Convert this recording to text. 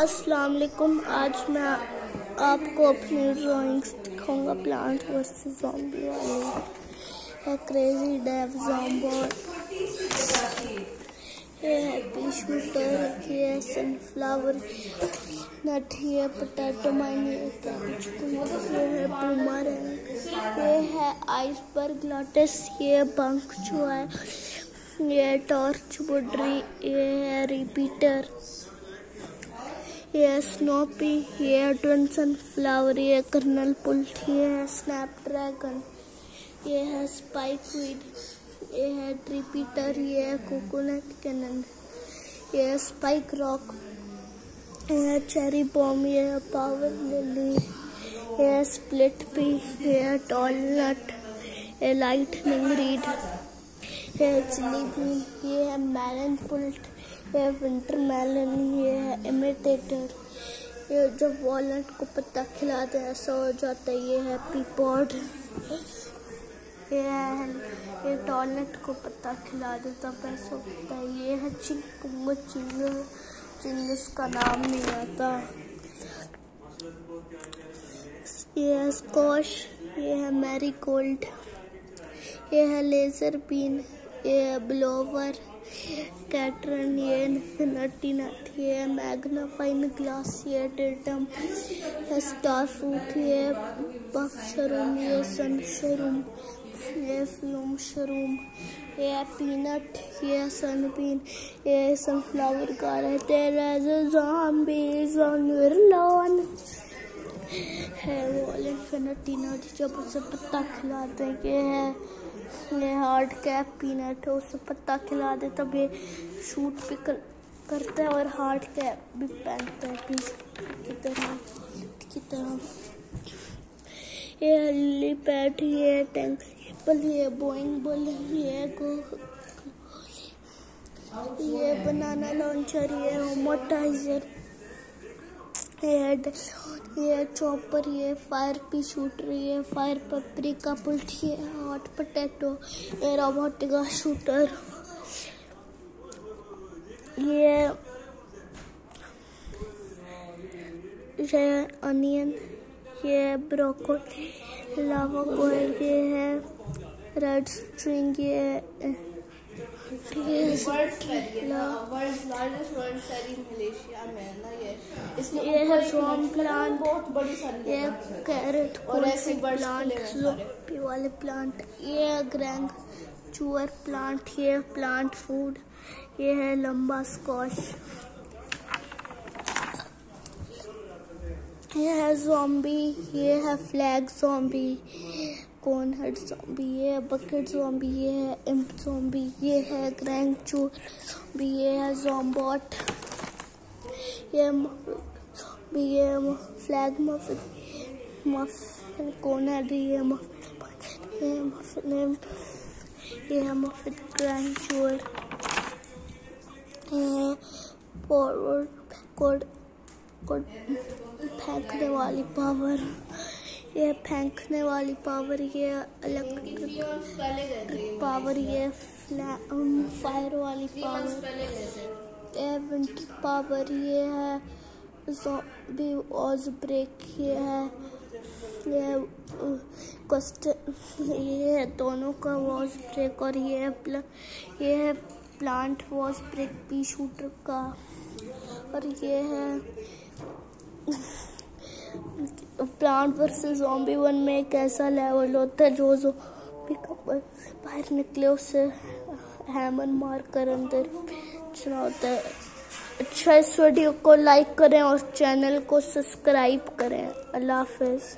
अस्सलाम वालेकुम आज मैं आपको अपनी ड्राइंग्स दिखाऊँगा, प्लांट वर्सेस ज़ॉम्बी वाले। है क्रेजी डेव ज़ॉम्बॉट ये है पी शूटर ये है सनफ्लावर नट ये पोटैटो माइन ये है बूमर है। ये है आइसबर्ग लॉटस ये बंक जो है, ये टॉर्च बुडरी ये है रिपीटर ये स्नोपी ये ट्विन सनफ्लावर ये कर्नल पुल्ट ये है स्नैपड्रैगन ये है स्पाइक वीड ये है ट्रिपीटर ये है कोकोनट कैनन ये है स्पाइक रॉक ये है चेरी बॉम ये है पावर लिली ये है स्प्लिट पी ये है टॉल नट ये लाइटनिंग रीड ये है चिली बीन ये है मैलन पुल्ट ये विंटर मेलन ये है, इमिटेटर। ये जब वॉलनट को पत्ता खिलाते हैं ऐसा हो जाता है, ये है पीपॉड। ये है, ये टॉयलेट को पत्ता खिला देता, पैसा होता है ये है चिंग चिंग चिंगस का नाम नहीं आता। ये है स्कॉश, ये है मैरी गोल्ड ये है लेजर बीन, ये है ब्लोवर। कैटरन ये इन्फिनिटी नट ये मैग्नाफाइन ग्लास ये डेटम ये स्टार फ्रूट ये शरूम ये सन शरूम ये फ्लूम शरूम ये पीनट ये सनबीन ये सनफ्लावर का रहते lawn है वो इन्फिनिटी नट जब उसे पत्ता खिलाते है ये हार्ड कैप पीनट है उसे पत्ता खिला दे तब ये शूट भी कर, करता है और हार्ड कैप भी पहनता है पीस की तरह की तरह। ये हल्ली पैट ये टैंक बल ये बोइंग बल ये गो ये बनाना लॉन्चर ये होमोटाइजर ये ये चॉपर, ये फायर पी शूटर, ये फायर पपरी का पुल्ट, ये हॉट पोटैटो, ये रोबोटिका शूटर। ये ये अनियन, ये ब्रोकोली, लावा कोयल, ये है, रेड स्ट्रिंग, ये ये है प्लांट ये कैरेट और ऐसे प्लांट वाले प्लांट ये ग्रैंग चूअर प्लांट ये प्लांट फ़ूड ये है लंबा स्कॉश ये है जोम्बी ये है flag zombie cone head zombie है बकेट जोम्बी ये है इम्प जोम्बी ये है ग्रैंग भी ये है जोम्बॉट ये भी ये फ्लैग मफिन मफिन कौन है भी ये ये मफिन ये है मफिन ग्रैंड चूर ये फॉरवर्ड कोड फेंकने वाली पावर ये फेंकने वाली पावर ये अलग पावर ये फायर वाली पावर ये विंटर पावर ये है। भी ऑज ब्रेक ये है। ये क्वेश्चन ये है दोनों का वॉज़ ब्रेक और ये है ये है plant was break pea shooter का। और ये है प्लांट वर्सेस जॉम्बी वन में एक ऐसा लेवल होता है जो जो बाहर निकले, उसे हैमर मार कर अंदर चुना होता है। अच्छा इस वीडियो को लाइक करें और चैनल को सब्सक्राइब करें। अल्लाह हाफिज़।